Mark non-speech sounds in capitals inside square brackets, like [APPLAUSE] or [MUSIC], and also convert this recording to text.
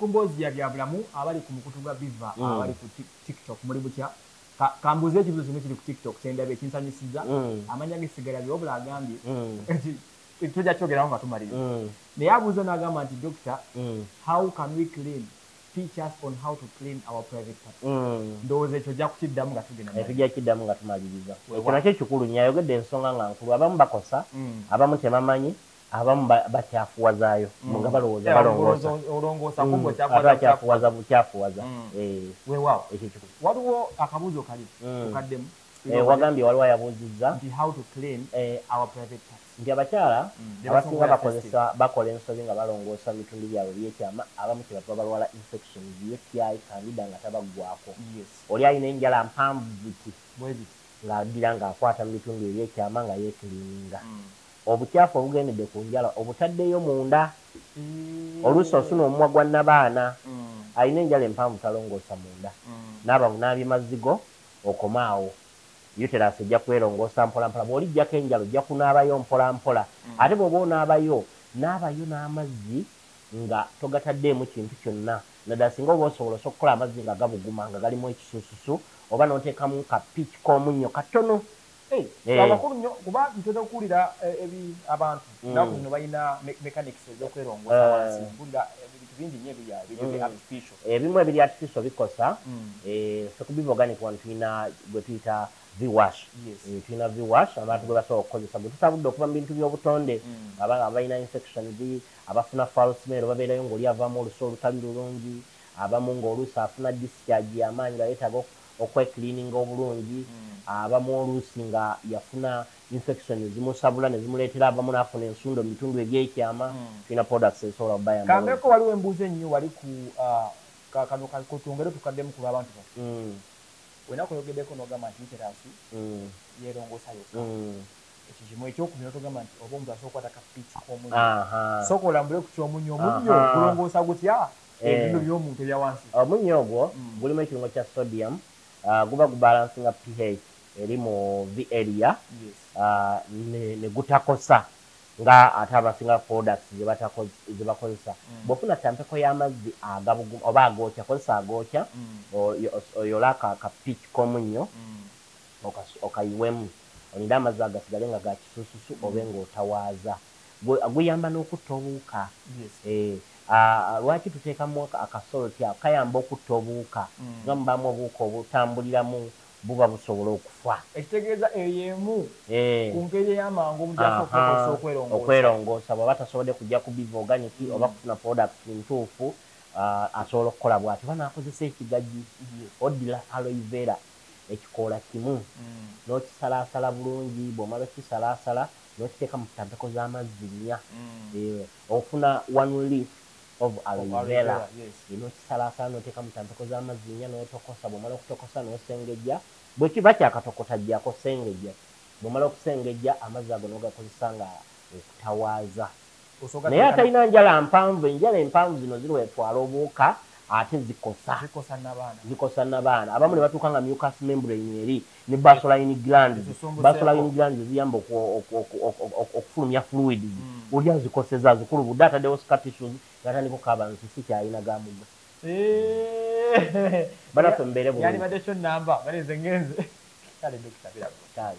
ku mboozi ya byabulamu abali ku mukutu gwa biva Mm. abali ku Tik- tiktok. Muli butya? Ka- kambuuza ekibuzo kino kiri ku tiktok kyendabye ekinsanyusiza. Mm. amanya gesigalabye wabula agambye. Mm. [LAUGHS] tujja kyogeramu nga tumaliriza. Mm. naye abuuza n'agamba nti doctor how can we clean teach us on how to clean our private part Mm. ndowooza ekyo ojja kukiddamu nga tugenda tujja kiddamu nga tumaliriza. Ekyo nakyo kikulu nnyo. Ayogedde ensonga nga nkulu. Abamu bakosa abamu tebamanyi abamu ba- bakyafuwazaayo Mm. nga balowooza balongoosa olowooza- olongoosa Mm. bukyafuwaza. Mm. Eh, weewaawo waliwo akabuuzo kali Mm. tukaddemu Eh, wagambye waliwo nti clean eh, our private parts nti abakyala Mm. abasinga bakozesa bakola ensobi nga balongoosa bitundu byabwe byekyama abamu kyebava balwala infection yetyayi kandida nga tabaggwako yes. Oli alina enjala mpanvu ziti ng'addira ng'akwata mu bitundu ebyekyama nga yeekirininga obukyafu obugendedde ku njala obutaddeyo munda. Oluusi osuna omumwa gwa nabaana alina enjala empanvu talongoosa munda. Naaba bunaabye mazzigo okomaawo. Uterus ejja kwerongoosa mpolampola. Bw'olijjako enjala ojja kunaabayo mpolampola. Ate bw'oba onaabayo naabayo n'amazzi nga togataddeemu kintu kyonna. Naddala singa oba osobola osa okukola amazzi nga gabuguma nga galimu ekisususu oba n'oteekamu kapiiki k'omunnyo katono Eh. abakulu nnyo kuba ntera okuwulira eh, ebi abantu Mm. naku zino balina me- mechanics ez'okwerongosa Eh. wansi mpulira ebintu bingi nnyo ebiri Mm. artificial ebimu ebiri artificial bikosa Mm. ffe ku biva organic wano tulina gwe tuyita viwash tulina viwash abantu gwe basobola okukozesa bwe tutabudde okuva mu bintu by'obutonde Mm. aba- abalina infections abafuna falsmero babeerayo ng'oli avaamu olusu olutali lulungi abamu ng'oluusi afuna discharge y'amaanyi nga yeetaaga okwecleaninga obulungi Mm. abamu oluusi nga yafuna infection zimusabula ne zimuleetera abamu n'afuna ensundo mu bitundu ebyekyama Mm. tulina products ezisobola okubayamba kambeko waliwo embuuzo ennyo wali ku ka- kano ka- kutwongere tukaddemu ku lw'abantu baffe. Mm, wena kuyogeddeko n'ogamba nti uterasi mm, yeerongoosa yokka. Mm. ekyo kimu ekyokubiri n'otogamba nti oba omuntu asobola okukwata kapiiki k'omunyo. Sooka olambule ku kyomunyo. Omunyo kulongoosa gutya? Eh. ebintu by'omuntu ebya wansi. Omunyo ogwo gulimu ekirungo kya sodium ah, guba gubalansinga ph eri mu the area Yes. ah, ne ne gutakosa nga ate abasinga products ze bakozesa Mm. bw'ofuna tampeko y'amazzi oba agookya kozesa agookya Mm. oyo- oyola aka kapiiki k'omunnyo Mm. okayiwemu olinde amazzi agasigale nga ga kisususu obe ng'otawaaza Gu- guyamba n'okutta obuwuka Yes. Ah, lwaki tuteekamu aka- akasoloti ako kayamba okutta obuwuka Mm. nga mubamu obuwuka obutambuliramu buba busobola okufa ekitegeeza eyo emu Eh, ku ngeri ey'amangu omuntu aha, asobola okwerongoosa bw'aba tasobodde kujja ku biva organic Mm. oba kufuna product ntuufu ah, asobola okukola bw'ati oba n'akozesa ekigagi oddira aloe vera ekikoola kimu Mm. n'okisalaasala bulungi bw'omala okisalaasala n'okiteeka mu tampeko z'amazzi nnya Mm. Eh, ofuna one leaf of aloe Aloe vera vera, yes. n'okisalaasala n'oteeka mu tampeko z'amazzi nnya n'otokosa bw'omala okutokosa n'osengejja bwe kiba kyakatokota jjako sengejja bw'omala okusengejja amazzi ago n'ogakozesa nga okutawaaza Osooka naye atalina njala mpanvu enjala empanvu zino zirwetwala obuuka ate zikosa. Zikosa n'abaana abamu ne batuuka nga mucus membrane eri ne basoline gland basoline gland ziyamba oku- oku- oku- oku- oku- okufulumya fluids Mm. oli azikoseza azikulubudde ataddewo scatissues natandika okaaba nti si kyalina gamuga banaffe mubeere bulungi. Yandibadde kyo namba baneze ngenze kale dokita birabo Kale.